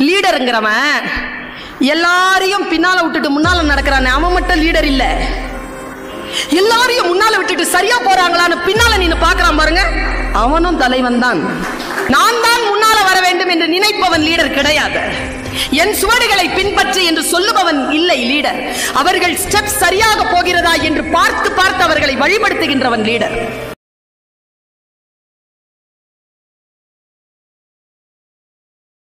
லீடருங்கிறவன் எல்லாரையும் பின்னால விட்டுட்டு முன்னால நடக்கிறான் அவன் மட்டும் லீடர் இல்ல. எல்லாரையும் முன்னால விட்டுட்டு சரியா போறாங்களான்னு பின்னால நின்னு பாக்குறான் பாருங்க. அவனும் தலைவன் தான். நான் தான் முன்னால வர வேண்டும் என்று நினைப்பவன் லீடர் கிடையாது. என் சுவடுகளை பின்பற்றி என்று சொல்லுபவன் இல்லை லீடர் அவர்கள் ஸ்டெப் சரியாக போகிறதா என்று பார்த்து பார்த்து அவர்களை வழிபடுத்துகின்றவன் லீடர்